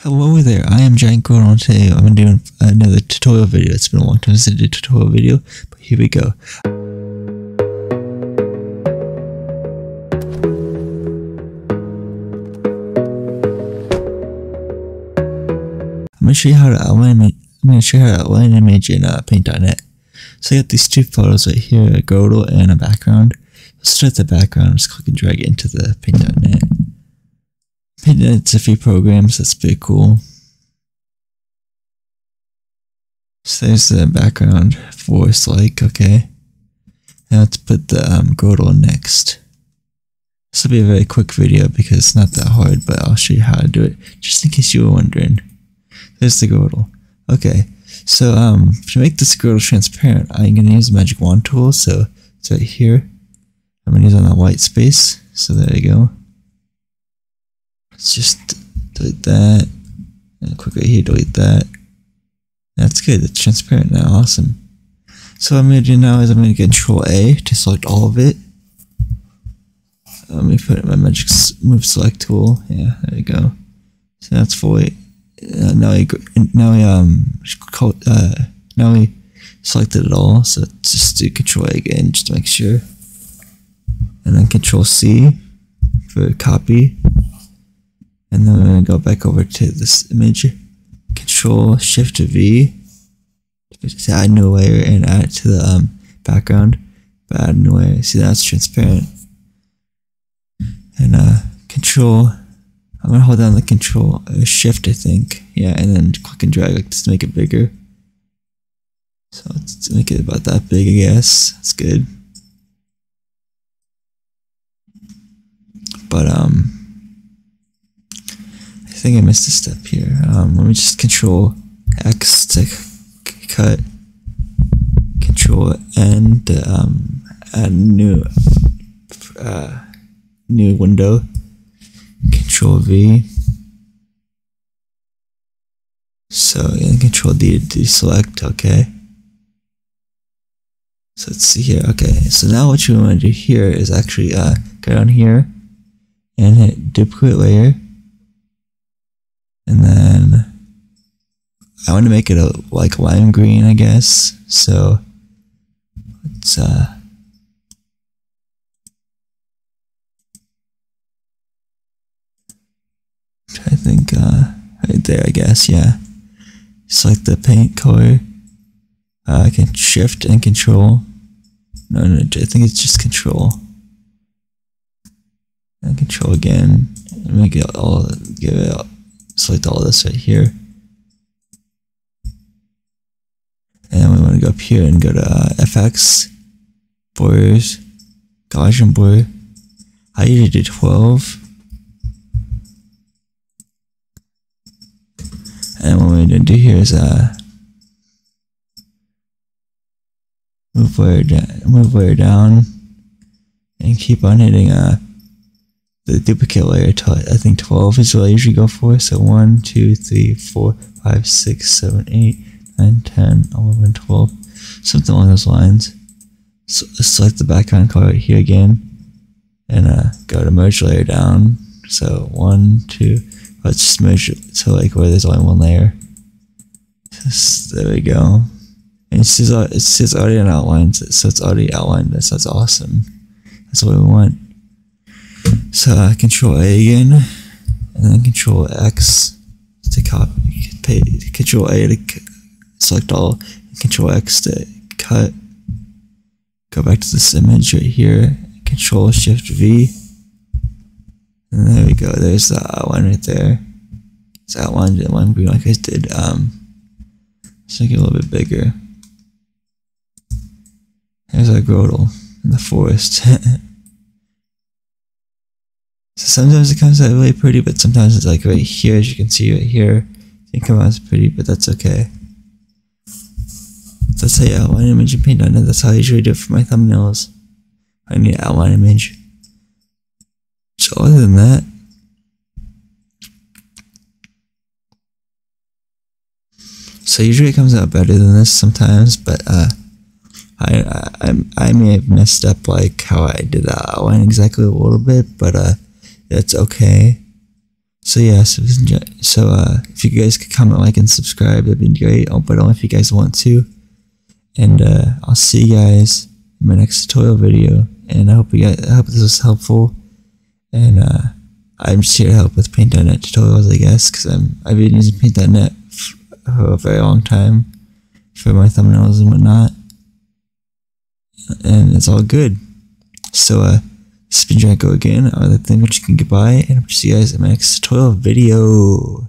Hello there, I am GiantGrotle and today I'm doing another tutorial video. It's been a long time since I did a tutorial video, but here we go. I'm going to show you how to outline I'm going to show you how to outline an image in uh, Paint.net. So I got these two photos right here, a Grotle and a background. Let's start the background, just click and drag it into the Paint.net. Paint.net's a few programs, that's pretty cool. So there's the background voice like, okay. Now let's put the um, next. This will be a very quick video because it's not that hard, but I'll show you how to do it, just in case you were wondering. There's the Grotle. Okay, so um, to make this Grotle transparent, I'm going to use the Magic Wand tool, so it's right here. I'm going to use on the white space, so there you go. Let's just delete that, and quick right here, delete that. That's good, it's transparent now, awesome. So what I'm going to do now is I'm going to control A to select all of it. Let me put my magic move select tool. Yeah, there you go. So that's fully uh, now we now we um uh now we selected it all. So just do Control A again just to make sure, and then Control C for copy, and then I'm gonna go back over to this image. Control Shift V to add new layer and add it to the um, background. But add new layer. See that's transparent. And uh, Control I'm gonna hold down the control uh, shift I think yeah and then click and drag like to make it bigger so let's make it about that big I guess that's good think I missed a step here um, let me just control X to cut control N to um, add new uh, new window Control V. So and Control D to deselect, okay. So let's see here. Okay, so now what you want to do here is actually uh, go down here and hit duplicate layer. And then I want to make it a like lime green, I guess. So let's uh I think uh, right there, I guess, yeah. Select the paint color. Uh, I can shift and control. No, no, I think it's just control. And control again. And make it all, give it, select all this right here. And we want to go up here and go to uh, FX, borders, Gaussian border. I usually do 12. And what we're going to do here is uh, move layer down, move layer down, and keep on hitting uh, the duplicate layer till I think 12 is what I usually go for. So 1, 2, 3, 4, 5, 6, 7, 8, 9, 10, 11, 12, something along those lines. So select the background color right here again, and uh, go to merge layer down. So 1, 2, Let's just merge it to like where there's only one layer. Just, there we go. And it says, it says already an outline, so it's already outlined this. That's awesome. That's what we want. So uh, Control A again, and then Control X to copy. Control A to select all, Control X to cut. Go back to this image right here. Control Shift V and there we go. There's the outline right there. It's outlined in lime green like I did. Um, let's make it a little bit bigger. There's our Grotle in the forest. so sometimes it comes out really pretty, but sometimes it's like right here, as you can see right here. It can come out as pretty, but that's okay. That's how you outline image in Paint.net. That's how I usually do it for my thumbnails. I need to outline image. So other than that, so usually it comes out better than this sometimes, but uh, I, I I may have messed up like how I did the outline exactly a little bit, but uh, it's okay. So yeah, so, so uh, if you guys could comment, like, and subscribe, that'd be great. Oh, but only if you guys want to. And uh, I'll see you guys in my next tutorial video. And I hope you guys, I hope this was helpful. And uh, I'm just here to help with Paint.net tutorials, I guess, because I'm I've been using Paint.net for a very long time for my thumbnails and whatnot, and it's all good. So, uh, has been Draco again. I would like to thank you. Goodbye, and I'll see you guys in my next tutorial video.